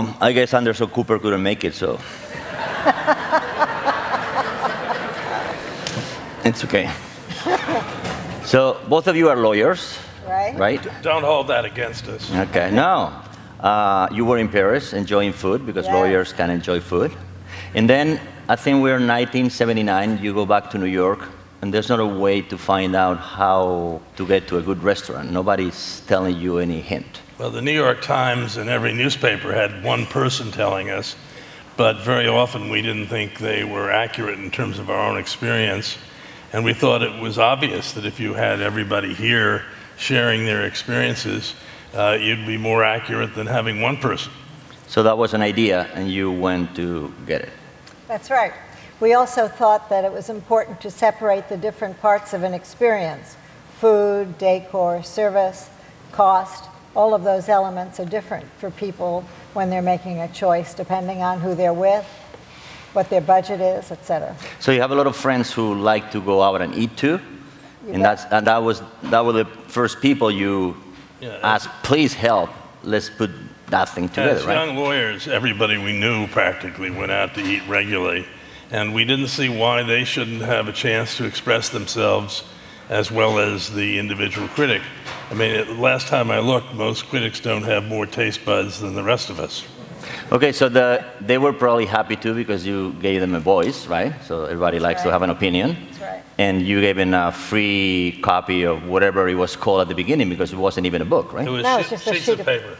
Um, I guess Anderson Cooper couldn't make it, so. it's okay. so both of you are lawyers, Right? right? Don't hold that against us. Okay, no. Uh, you were in Paris enjoying food because Yes. lawyers can enjoy food. And then I think we're 1979, you go back to New York, and there's not a way to find out how to get to a good restaurant. Nobody's telling you any hint. Well, the New York Times and every newspaper had one person telling us, but very often we didn't think they were accurate in terms of our own experience. And we thought it was obvious that if you had everybody here sharing their experiences, uh, you'd be more accurate than having one person. So that was an idea, and you went to get it. That's right. We also thought that it was important to separate the different parts of an experience food, decor, service, cost. All of those elements are different for people when they're making a choice, depending on who they're with, what their budget is, et cetera. So you have a lot of friends who like to go out and eat too, You and bet. that's and that was that were the first people you Yeah, asked, please help. Let's put that thing together, As right? young lawyers, everybody we knew practically went out to eat regularly, and we didn't see why they shouldn't have a chance to express themselves as well as the individual critic. I mean, it- last time I looked, most critics don't have more taste buds than the rest of us. Okay, so the, they were probably happy too because you gave them a voice, right? So everybody likes to have an opinion. That's right. And you gave them a free copy of whatever it was called at the beginning because it wasn't even a book, right? It was No, it's she- just a sheets sheet of of- paper.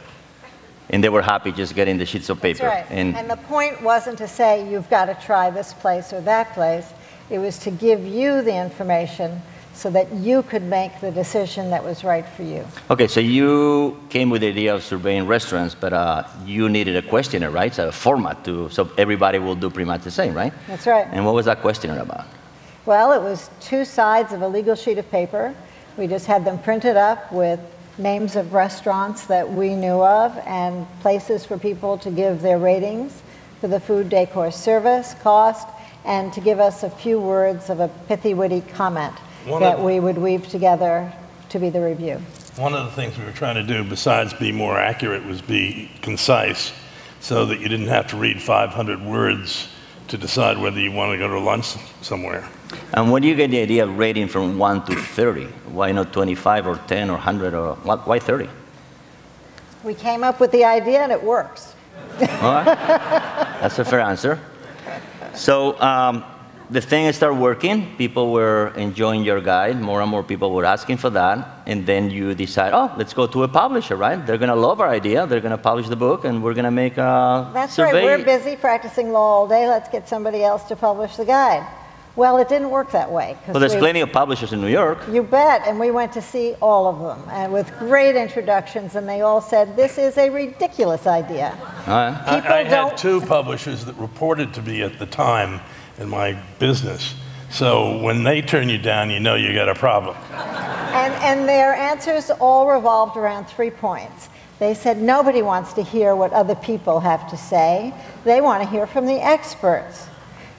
And they were happy just getting the sheets of That's paper. right. And, And the point wasn't to say, you've got to try this place or that place. It was to give you the information so that you could make the decision that was right for you. okay, so you came with the idea of surveying restaurants, but uh, you needed a questionnaire, right? So a format to, so everybody will do pretty much the same, right? That's right. And what was that questionnaire about? Well, it was two sides of a legal sheet of paper. We just had them printed up with names of restaurants that we knew of and places for people to give their ratings for the food, decor, service, cost, and to give us a few words of a pithy, witty comment One that of- we would weave together to be the review. One of the things we were trying to do, besides be more accurate, was be concise so that you didn't have to read 500 words to decide whether you want to go to lunch somewhere. And when do you get the idea of rating from 1 to 30? Why not 25 or 10 or 100 or why 30? We came up with the idea and it works. All right. That's a fair answer. So um, the thing started working. People were enjoying your guide. More and more people were asking for that. And then you decide, oh, let's go to a publisher, right? They're going to love our idea. They're going to publish the book, and we're going to make a That's survey. right. We're busy practicing law all day. Let's get somebody else to publish the guide. Well, it didn't work that way. Well, there's we- plenty of publishers in New York. You bet. And we went to see all of them and with great introductions, and they all said, This is a ridiculous idea. All right. I, I had two publishers that reported to me at the time in my business. So when they turn you down, you know you got a problem. And, and their answers all revolved around three points. They said, Nobody wants to hear what other people have to say, they want to hear from the experts.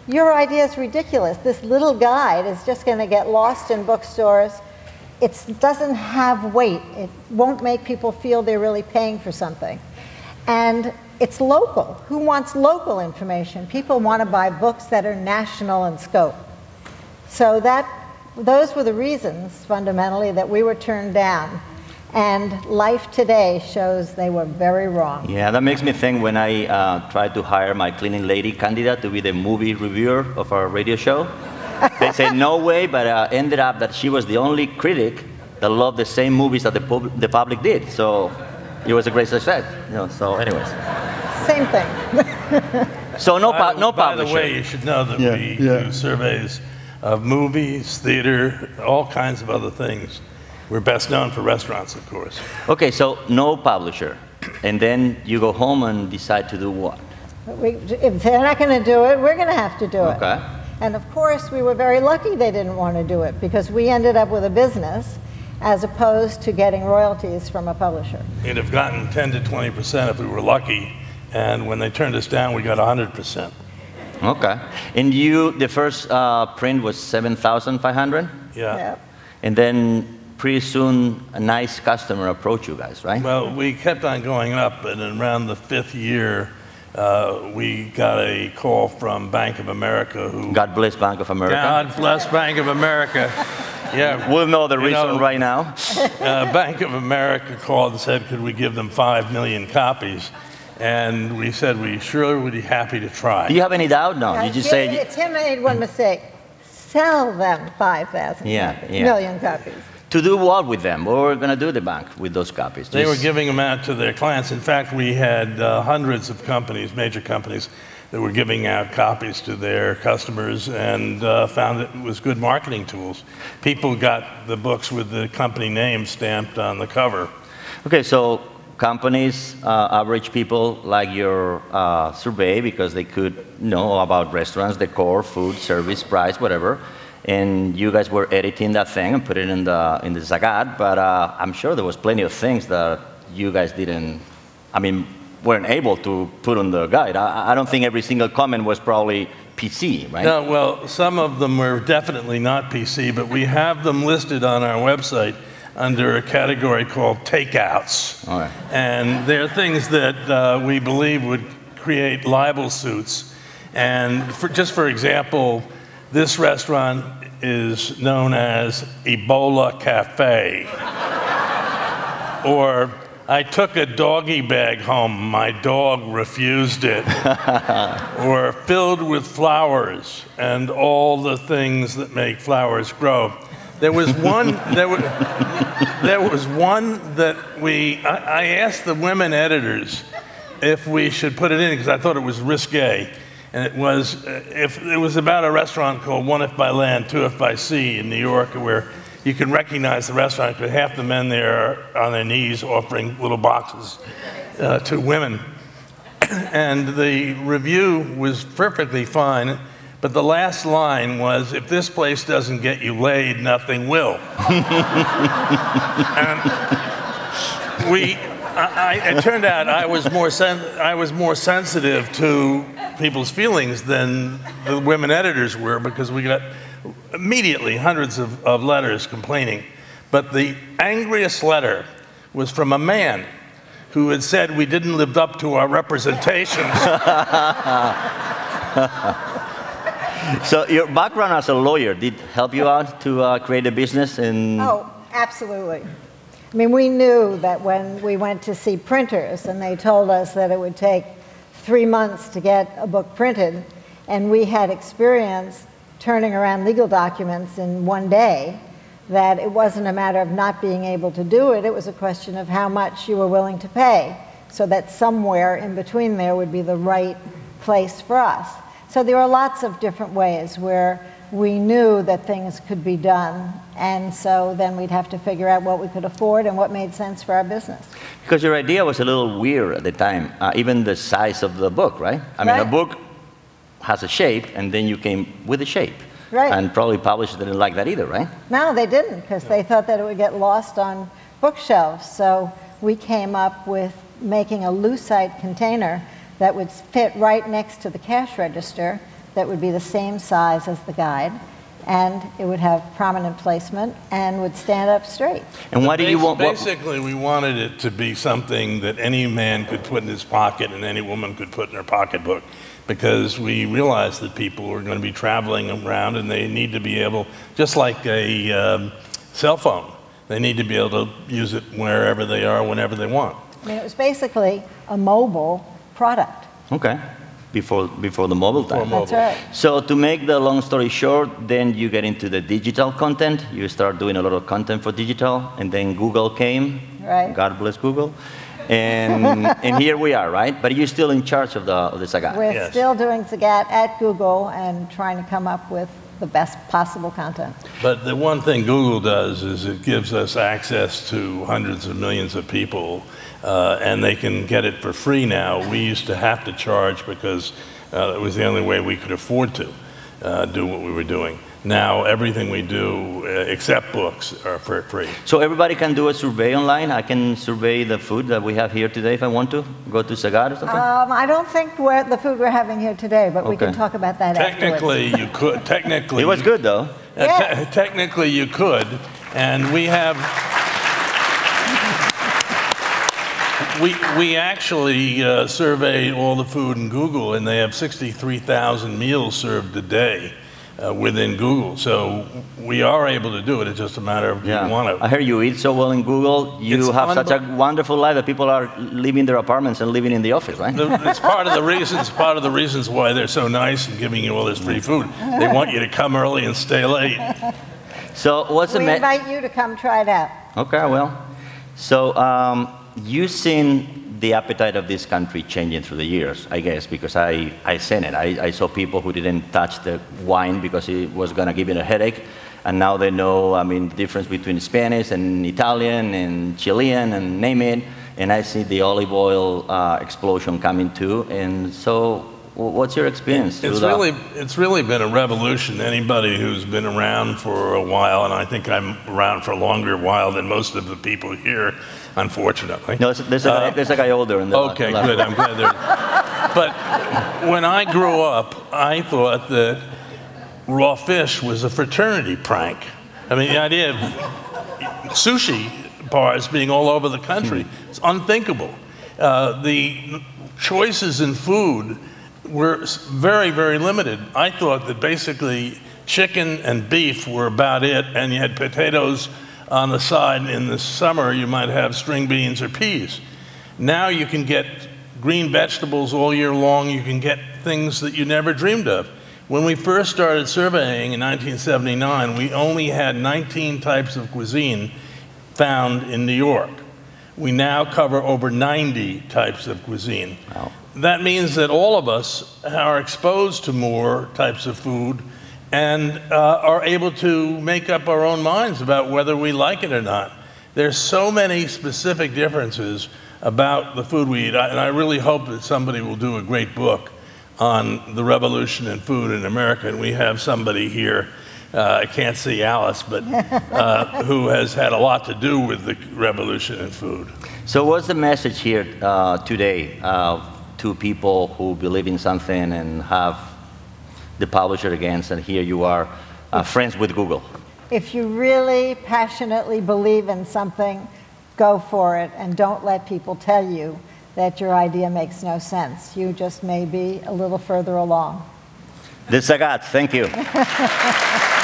Your idea is ridiculous. This little guide is just going to get lost in bookstores. It doesn't have weight. It won't make people feel they're really paying for something. And it's local. Who wants local information? People want to buy books that are national in scope. So that, those were the reasons, fundamentally, that we were turned down. And life today shows they were very wrong. Yeah, that makes me think when I uh, tried to hire my cleaning lady candidate to be the movie reviewer of our radio show. They said no way, but uh, ended up that she was the only critic that loved the same movies that the, pub- the public did. So it was a great success. You know, so, anyways, Same thing. so no, By, pu- no by publisher. the way, you should know that Yeah, we yeah. do surveys of movies, theater, all kinds of other things. We're best known for restaurants, of course. Okay, so no publisher, and then you go home and decide to do what? We, if they're not going to do it, we're going to have to do it. Okay. And of course, we were very lucky they didn't want to do it because we ended up with a business as opposed to getting royalties from a publisher. We'd have gotten 10 to 20 percent if we were lucky, and when they turned us down, we got 100 percent. Okay. And you, the first uh, print was 7,500? Yeah. Yeah. And then pretty soon a nice customer approached you guys, right? Well, we kept on going up, and around the fifth year, uh, we got a call from Bank of America who. God bless Bank of America. God bless Bank of America. Yeah. We'll know the reason know- right now. uh, Bank of America called and said, could we give them 5 million copies? And we said, we sure would be happy to try. Do you have any doubt? No. Uh, You just Tim- say, Tim made one mistake. Sell them 5,000 Yeah, copies, yeah. million copies. to do what with them? What were we going to do the bank with those copies? They were giving them out to their clients. In fact, we had uh, hundreds of companies, major companies, that were giving out copies to their customers and uh, found that it was good marketing tools. People got the books with the company name stamped on the cover. Okay, so companies, uh, average people like your uh, survey because they could know about restaurants, decor, food, service, price, whatever. And you guys were editing that thing and put it in the in the Zagat. But uh, I'm sure there was plenty of things that you guys didn't. I mean, weren't able to put on the guide. I, I don't think every single comment was probably PC, right? No, well, some of them were definitely not PC, but we have them listed on our website under a category called takeouts. All right. And they're things that uh, we believe would create libel suits. And for, just for example, this restaurant is known as Ebola Cafe. or I took a doggy bag home, my dog refused it. or filled with flowers and all the things that make flowers grow. There was one, there was, there was one that we, I, I asked the women editors if we should put it in because I thought it was risque. And it was, uh, if, it was about a restaurant called One If by Land, Two If by Sea in New York, where you can recognize the restaurant because half the men there are on their knees offering little boxes uh, to women and the review was perfectly fine. But the last line was, if this place doesn't get you laid, nothing will. and we, I, I, it turned out I was, more sen- I was more sensitive to people's feelings than the women editors were because we got immediately hundreds of, of letters complaining. But the angriest letter was from a man who had said we didn't live up to our representations. So your background as a lawyer did help you out to uh, create a business and Oh, absolutely. I mean, we knew that when we went to see printers and they told us that it would take three months to get a book printed, and we had experience turning around legal documents in one day, that it wasn't a matter of not being able to do it, it was a question of how much you were willing to pay, so that somewhere in between there would be the right place for us. So there were lots of different ways where we knew that things could be done, and so then we'd have to figure out what we could afford and what made sense for our business. because your idea was a little weird at the time, uh, even the size of the book, right? I mean, a book has a shape, and then you came with a shape. Right. And probably publishers didn't like that either, right? No, they didn't, because they thought that it would get lost on bookshelves. So we came up with making a lucite container that would fit right next to the cash register, that would be the same size as the guide, and it would have prominent placement and would stand up straight. And why do you want? Basically, we wanted it to be something that any man could put in his pocket and any woman could put in her pocketbook because we realized that people were going to be traveling around and they need to be able, just like a um, cell phone, they need to be able to use it wherever they are, whenever they want. I mean, it was basically a mobile product. Okay. Before before the mobile time. Before That's Mobile. right. So to make the long story short, then you get into the digital content. You start doing a lot of content for digital, and then Google came. Right. God bless Google. And and here we are, right? But you're still in charge of the of the Zagat. We're Yes. still doing Zagat at Google and trying to come up with the best possible content. But the one thing Google does is it gives us access to hundreds of millions of people, uh, and they can get it for free now. We used to have to charge because uh, it was the only way we could afford to uh, do what we were doing. Now everything we do, uh, except books, are for free. So everybody can do a survey online. I can survey the food that we have here today if I want to. Go to Zagat or something. Um, I don't think we're, the food we're having here today, but we can talk about that afterwards. Technically, you could. Technically, it was good though. Uh, te- Yeah. technically, you could, And we have, we, we actually uh, survey all the food in Google, and they have 63,000 meals served a day uh, within Google. So we are able to do it. It's just a matter of Yeah. you want to. I hear you eat so well in Google. You It's have such a wonderful life that people are leaving their apartments and living in the office, right? The- It's part of the reasons, part of the reasons why they're so nice and giving you all this free food. They want you to come early and stay late. So what's the We me- invite you to come try it out. Okay, well, so um, you've seen the appetite of this country changing through the years, I guess, because I, I seen it. I, I saw people who didn't touch the wine because it was going to give it a headache, and now they know, I mean, the difference between Spanish and Italian and Chilean and name it, and I see the olive oil uh, explosion coming too, and so what's your experience? It's really, it's really been a revolution. Anybody who's been around for a while, and I think I'm around for a longer while than most of the people here, unfortunately. No, there's, a, guy, there's a guy older in the Uh, Okay, left. good. I'm glad there. But when I grew up, I thought that raw fish was a fraternity prank. I mean, the idea of sushi bars being all over the country, it's unthinkable. Uh, the choices in food were very, very limited. I thought that basically chicken and beef were about it, and you had potatoes on the side. In the summer, you might have string beans or peas. Now you can get green vegetables all year long. You can get things that you never dreamed of. When we first started surveying in 1979, we only had 19 types of cuisine found in New York. We now cover over 90 types of cuisine. Wow. That means that all of us are exposed to more types of food and uh, are able to make up our own minds about whether we like it or not. There's so many specific differences about the food we eat, I- and I really hope that somebody will do a great book on the revolution in food in America. And we have somebody here, I can't see Alice, but uh, who has had a lot to do with the revolution in food. So, what's the message here uh, today uh, to people who believe in something and have the publisher against, and here you are uh, friends with Google? If you really passionately believe in something, go for it and don't let people tell you that your idea makes no sense. You just may be a little further along. This Zagat, thank you.